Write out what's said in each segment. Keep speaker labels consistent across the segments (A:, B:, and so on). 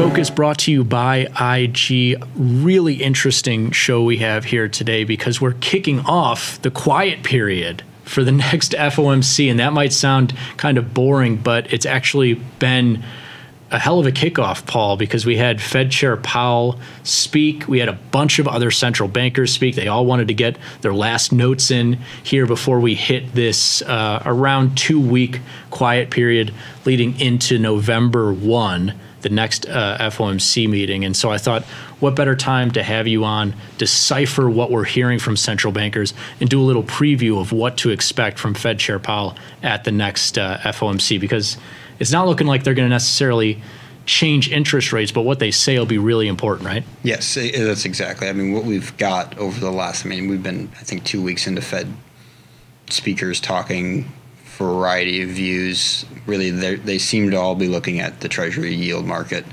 A: Focus brought to you by IG. Really interesting show we have here today because we're kicking off the quiet period for the next FOMC. And that might sound kind of boring, but it's actually been a hell of a kickoff, Paul, because we had Fed Chair Powell speak. We had a bunch of other central bankers speak. They all wanted to get their last notes in here before we hit this uh, around two week quiet period leading into November 1, the next uh, FOMC meeting. And so I thought, what better time to have you on, decipher what we're hearing from central bankers, and do a little preview of what to expect from Fed Chair Powell at the next uh, FOMC? Because it's not looking like they're going to necessarily change interest rates, but what they say will be really important, right?
B: Yes, that's exactly. I mean, what we've got over the last, I mean, we've been, I think, two weeks into Fed speakers talking variety of views. Really, they seem to all be looking at the Treasury yield market,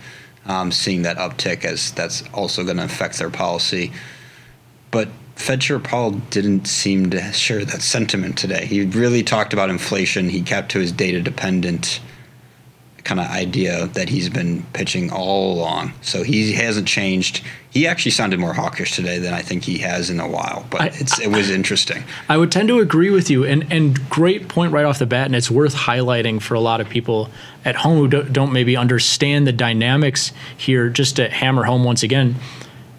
B: um, seeing that uptick as that's also going to affect their policy. But Fed Chair Powell didn't seem to share that sentiment today. He really talked about inflation. He kept to his data dependent kind of idea that he's been pitching all along. So he hasn't changed. He actually sounded more hawkish today than I think he has in a while, but I, it was interesting.
A: I would tend to agree with you, and and great point right off the bat, and it's worth highlighting for a lot of people at home who don't, don't maybe understand the dynamics here. Just to hammer home once again,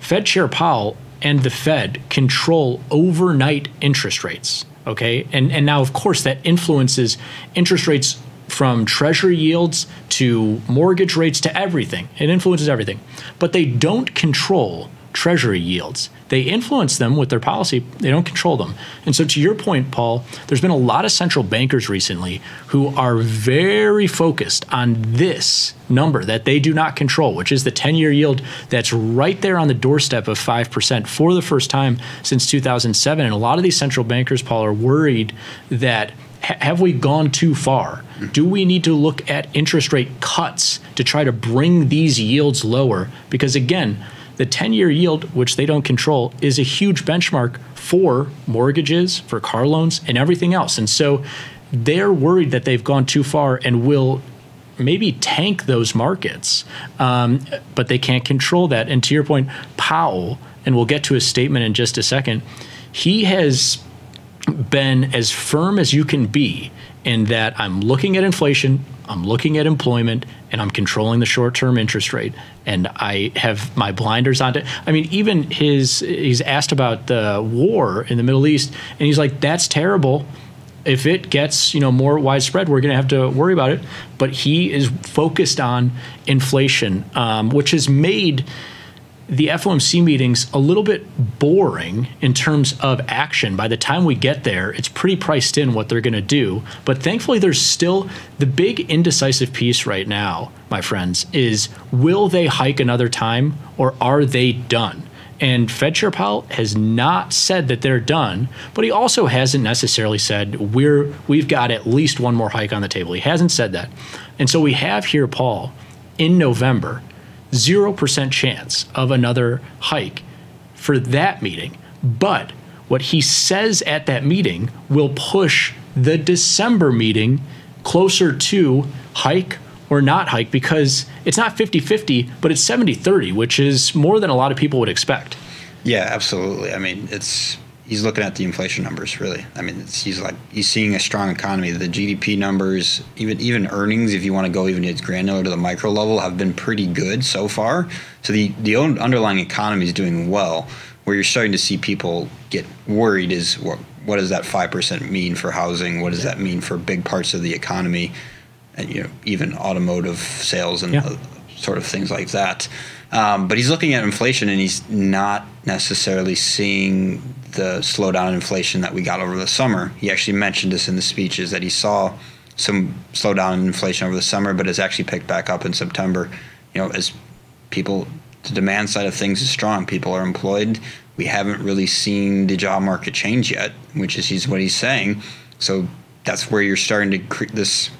A: Fed Chair Powell and the Fed control overnight interest rates. Okay, and and now of course that influences interest rates from treasury yields to mortgage rates to everything. It influences everything. But they don't control treasury yields. They influence them with their policy, they don't control them. And so, to your point, Paul, there's been a lot of central bankers recently who are very focused on this number that they do not control, which is the 10 year yield that's right there on the doorstep of 5% for the first time since 2007. And a lot of these central bankers, Paul, are worried that have we gone too far? Do we need to look at interest rate cuts to try to bring these yields lower? Because again, the 10 year yield, which they don't control, is a huge benchmark for mortgages, for car loans, and everything else. And so they're worried that they've gone too far and will maybe tank those markets, um, but they can't control that. And to your point, Powell, and we'll get to his statement in just a second, he has been as firm as you can be in that I'm looking at inflation, I'm looking at employment, and I'm controlling the short term interest rate. And I have my blinders on. I mean, even his, he's asked about the war in the Middle East, and he's like, that's terrible. If it gets you know more widespread, we're going to have to worry about it. But he is focused on inflation, um, which has made the FOMC meetings a little bit boring in terms of action. By the time we get there, it's pretty priced in what they're going to do. But thankfully, there's still the big indecisive piece right now, my friends, is will they hike another time or are they done? And Fed Chair Powell has not said that they're done, but he also hasn't necessarily said we're we've got at least one more hike on the table. He hasn't said that. And so we have here Paul in November 0% chance of another hike for that meeting. But what he says at that meeting will push the December meeting closer to hike or not hike because it's not 50 50, but it's 70 30, which is more than a lot of people would expect.
B: Yeah, absolutely. I mean, it's he's looking at the inflation numbers really. I mean, he's like he's seeing a strong economy. The GDP numbers, even even earnings, if you want to go even as granular to the micro level, have been pretty good so far. So the the underlying economy is doing well. Where you're starting to see people get worried is what what does that five percent mean for housing? What does that mean for big parts of the economy? And you know, even automotive sales and yeah. sort of things like that. Um, but he's looking at inflation and he's not necessarily seeing the slowdown in inflation that we got over the summer. He actually mentioned this in the speeches that he saw some slowdown in inflation over the summer, but it's actually picked back up in September. You know, as people, the demand side of things is strong. People are employed. We haven't really seen the job market change yet, which is what he's saying. So that's where you're starting to cre- this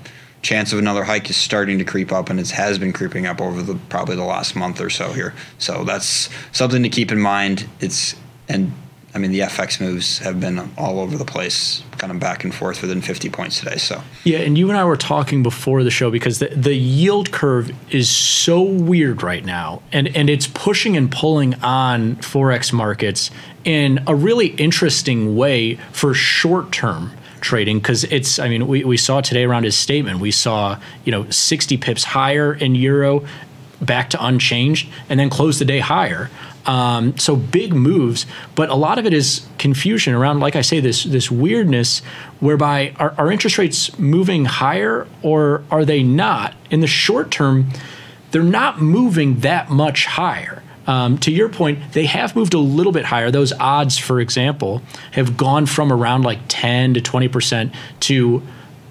B: chance of another hike is starting to creep up, and it has been creeping up over the probably the last month or so here. So that's something to keep in mind. It's and I mean, the FX moves have been all over the place, kind of back and forth within 50 points today. So
A: yeah, and you and I were talking before the show because the, the yield curve is so weird right now, and and it's pushing and pulling on forex markets in a really interesting way for short term trading because it's i mean we, we saw today around his statement we saw you know 60 pips higher in euro back to unchanged and then close the day higher um, so big moves, but a lot of it is confusion around, like I say, this this weirdness whereby are, are interest rates moving higher or are they not? In the short term, they're not moving that much higher. Um, to your point, they have moved a little bit higher. Those odds, for example, have gone from around like 10 to 20 percent to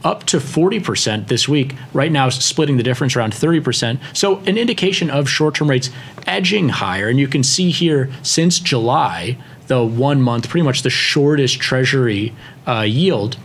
A: up to 40% this week. Right now, splitting the difference around 30%. So, an indication of short term rates edging higher. And you can see here since July, the one month, pretty much the shortest Treasury uh, yield,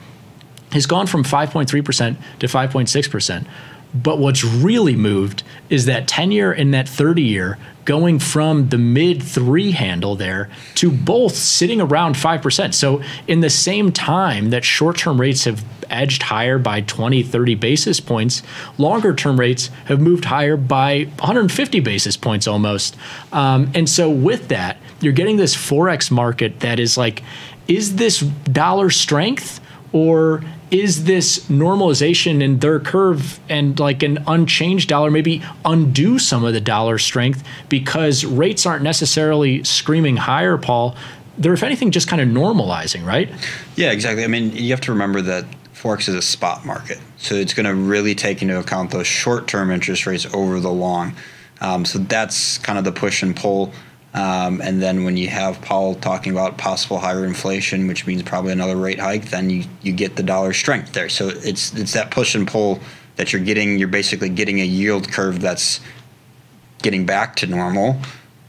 A: has gone from 5.3% to 5.6%. But what's really moved is that 10 year and that 30 year going from the mid three handle there to both sitting around 5%. So, in the same time that short term rates have edged higher by 20, 30 basis points, longer term rates have moved higher by 150 basis points almost. Um, and so, with that, you're getting this Forex market that is like, is this dollar strength or is this normalization in their curve and like an unchanged dollar maybe undo some of the dollar strength because rates aren't necessarily screaming higher, Paul? They're, if anything, just kind of normalizing, right?
B: Yeah, exactly. I mean, you have to remember that Forex is a spot market. So it's going to really take into account those short term interest rates over the long. Um, so that's kind of the push and pull. Um, and then when you have Powell talking about possible higher inflation, which means probably another rate hike, then you, you get the dollar strength there. So it's it's that push and pull that you're getting. You're basically getting a yield curve that's getting back to normal.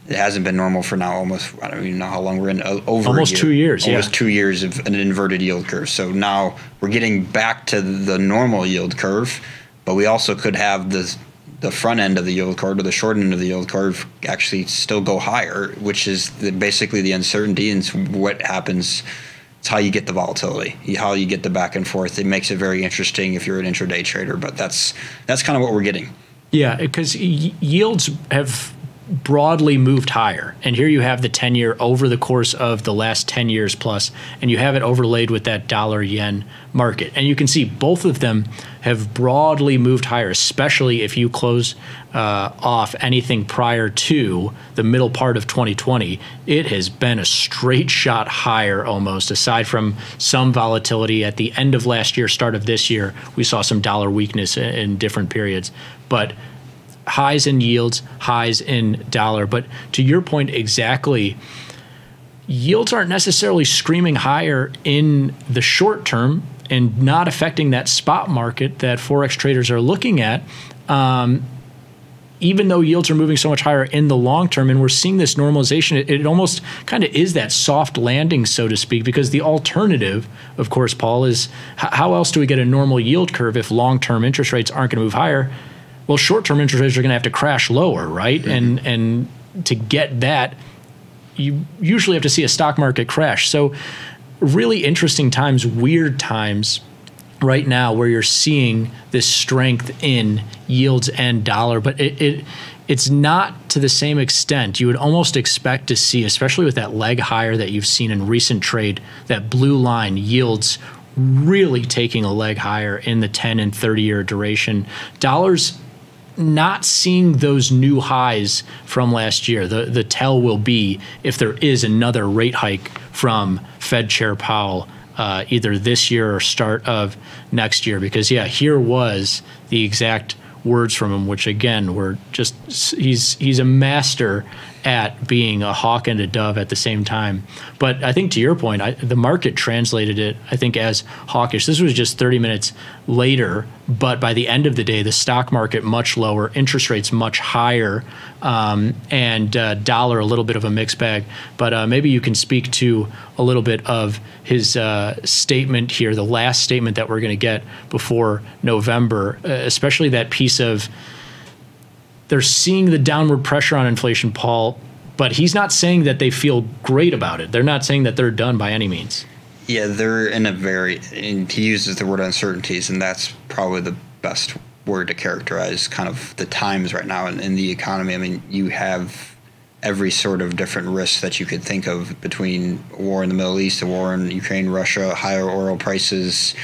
B: It hasn't been normal for now almost I don't even know how long we're in over
A: almost
B: year,
A: two years.
B: Almost
A: yeah.
B: two years of an inverted yield curve. So now we're getting back to the normal yield curve, but we also could have the the front end of the yield curve or the short end of the yield curve actually still go higher, which is the, basically the uncertainty and what happens. It's how you get the volatility, how you get the back and forth. It makes it very interesting if you're an intraday trader, but that's that's kind of what we're getting.
A: Yeah, because yields have broadly moved higher. And here you have the 10 year over the course of the last 10 years plus, and you have it overlaid with that dollar yen market. And you can see both of them have broadly moved higher, especially if you close uh, off anything prior to the middle part of 2020. It has been a straight shot higher almost, aside from some volatility at the end of last year, start of this year. We saw some dollar weakness in, in different periods. But highs in yields, highs in dollar. But to your point exactly, yields aren't necessarily screaming higher in the short term and not affecting that spot market that forex traders are looking at. Um, even though yields are moving so much higher in the long term, and we're seeing this normalization, it, it almost kind of is that soft landing, so to speak, because the alternative, of course, Paul, is how else do we get a normal yield curve if long term interest rates aren't going to move higher? Well, short-term interest rates are going to have to crash lower, right? Mm-hmm. And and to get that, you usually have to see a stock market crash. So, really interesting times, weird times right now where you're seeing this strength in yields and dollar, but it, it it's not to the same extent you would almost expect to see, especially with that leg higher that you've seen in recent trade, that blue line yields really taking a leg higher in the 10 and 30 year duration. Dollars not seeing those new highs from last year. The the tell will be if there is another rate hike from Fed Chair Powell uh, either this year or start of next year. Because yeah, here was the exact words from him, which again were just he's he's a master at being a hawk and a dove at the same time. But I think to your point, I, the market translated it, I think, as hawkish. This was just 30 minutes later, but by the end of the day, the stock market much lower, interest rates much higher, um, and uh, dollar a little bit of a mixed bag. But uh, maybe you can speak to a little bit of his uh, statement here, the last statement that we're going to get before November, uh, especially that piece of they're seeing the downward pressure on inflation, Paul, but he's not saying that they feel great about it. They're not saying that they're done by any means.
B: Yeah, they're in a very, and he uses the word uncertainties, and that's probably the best word to characterize kind of the times right now in, in the economy. I mean, you have every sort of different risk that you could think of between war in the Middle East, the war in Ukraine, Russia, higher oil prices.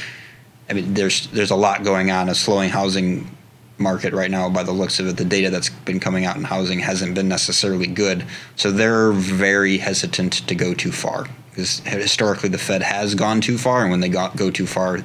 B: I mean, there's there's a lot going on. A slowing housing market right now, by the looks of it, the data that's been coming out in housing hasn't been necessarily good. So they're very hesitant to go too far because historically the Fed has gone too far, and when they got, go too far,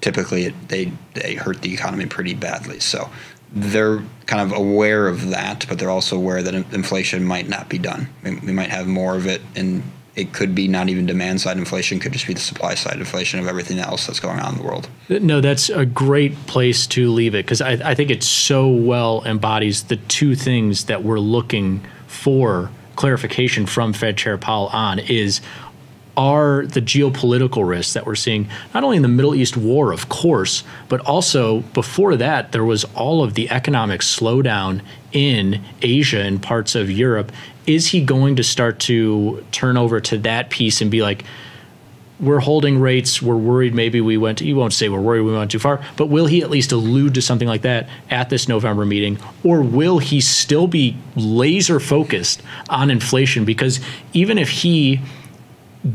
B: typically it, they they hurt the economy pretty badly. So they're kind of aware of that, but they're also aware that inflation might not be done. We, might have more of it, and it could be not even demand side inflation; could just be the supply side inflation of everything else that's going on in the world.
A: No, that's a great place to leave it because I, I think it so well embodies the two things that we're looking for clarification from Fed Chair Powell on is are the geopolitical risks that we're seeing, not only in the Middle East war, of course, but also before that, there was all of the economic slowdown in Asia and parts of Europe. Is he going to start to turn over to that piece and be like, we're holding rates. We're worried maybe we went. You won't say we're worried we went too far, but will he at least allude to something like that at this November meeting, or will he still be laser focused on inflation? Because even if he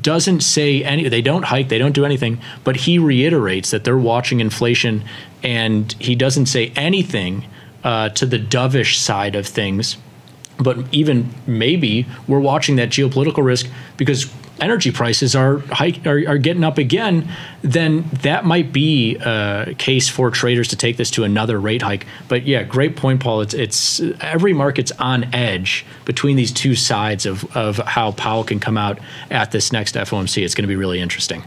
A: doesn't say any they don't hike they don't do anything but he reiterates that they're watching inflation and he doesn't say anything uh, to the dovish side of things. But even maybe we're watching that geopolitical risk because energy prices are, are, are getting up again, then that might be a case for traders to take this to another rate hike. But yeah, great point, Paul. It's it's every market's on edge between these two sides of of how Powell can come out at this next FOMC. It's going to be really interesting.